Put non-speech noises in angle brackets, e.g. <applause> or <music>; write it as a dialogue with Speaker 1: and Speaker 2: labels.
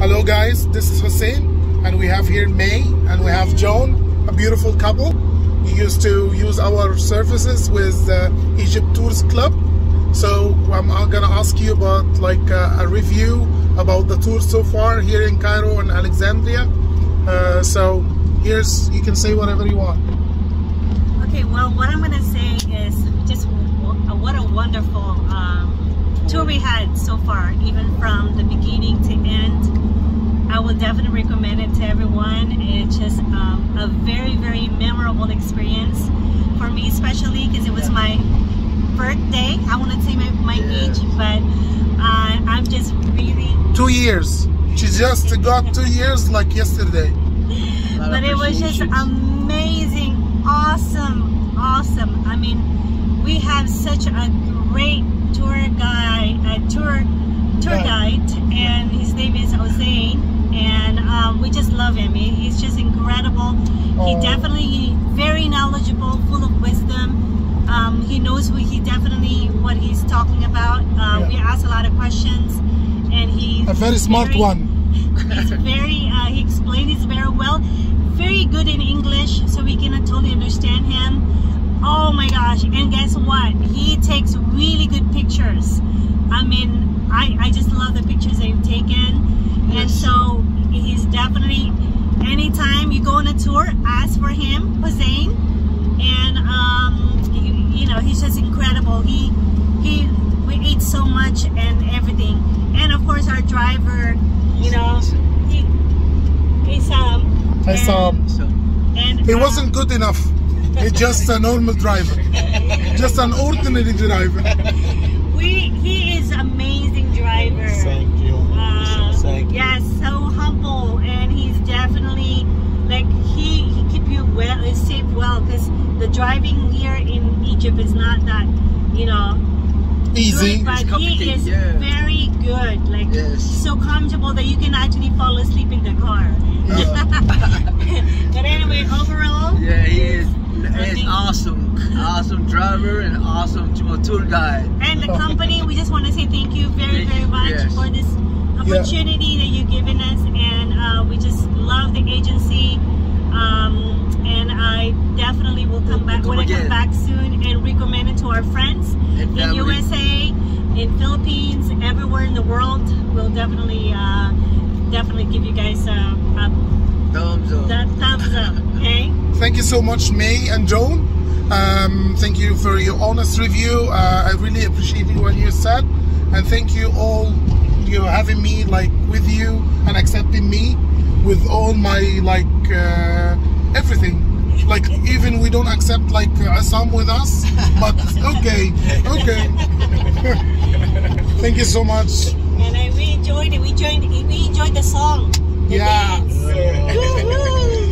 Speaker 1: Hello guys, this is Hussein and we have here May and we have Joan, a beautiful couple. We used to use our services with uh, Egypt Tours Club. So I'm gonna ask you about like uh, a review about the tour so far here in Cairo and Alexandria. Uh, so here's, you can say whatever you want.
Speaker 2: Okay, well, what I'm gonna say is just what a wonderful um, tour we had so far, even from the beginning to end. I will definitely recommend it to everyone. It's just um, a very, very memorable experience for me, especially because it was my birthday. I want to say my, my yeah. age, but uh, I'm just really
Speaker 1: two years. She just got two years like yesterday.
Speaker 2: But it was just amazing, awesome, awesome. I mean, we have such a great tour guide, a tour tour guide, and his name is Jose, and um, we just love him. He, he's just incredible. Oh. He definitely very knowledgeable, full of wisdom. Um, he knows what he definitely what he's talking about. Uh, yeah. We ask a lot of questions, and he's
Speaker 1: a very smart
Speaker 2: very,
Speaker 1: one. <laughs>
Speaker 2: He's very uh, he explains very well, very good in English, so we can totally understand him. Oh my gosh! And guess what? He takes really good pictures. I mean, I I just love the pictures they've taken, yes. and so he's definitely. Anytime you go on a tour, ask for him, Hussein, and um, you, you know he's just incredible. He he we ate so much and everything, and of course our driver, you know, he he's um.
Speaker 1: I saw him. He wasn't good enough. He's just a normal driver. just an ordinary driver.
Speaker 2: We he is amazing driver.
Speaker 3: Thank you. Uh, Thank
Speaker 2: yes, so humble and he's definitely like he he keep you well safe well because the driving here in Egypt is not that you know
Speaker 1: easy
Speaker 2: good, but he is
Speaker 3: yeah.
Speaker 2: very good like
Speaker 3: yes.
Speaker 2: so comfortable that you can actually fall asleep in the car but anyway overall
Speaker 3: yeah he is He's awesome, awesome driver and awesome tour guide.
Speaker 2: And the company, we just want to say thank you very, very much yes. for this opportunity yeah. that you've given us. And uh, we just love the agency. Um, and I definitely will come back when I come back soon and recommend it to our friends in USA, in Philippines, everywhere in the world. We'll definitely, uh, definitely give you guys a, a
Speaker 3: thumbs up.
Speaker 2: That thumbs up. <laughs> Okay.
Speaker 1: Thank you so much, May and Joan. Um, thank you for your honest review. Uh, I really appreciate what you said, and thank you all you having me like with you and accepting me with all my like uh, everything. Like even we don't accept like Assam with us, but <laughs> okay, okay. thank you so much.
Speaker 2: And I, we enjoyed it. We enjoyed we enjoyed the song. The
Speaker 1: yeah. <laughs>